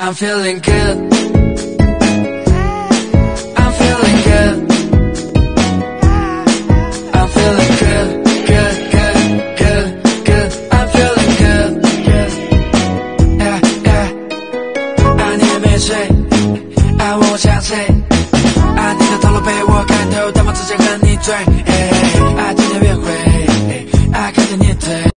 I'm feeling good. I'm feeling good. I'm feeling good, good, good, good, good. I'm feeling good, good. Yeah, yeah. I need a 面水，爱我香水，爱你的头颅被我看透，但我只想和你醉。爱今天约会。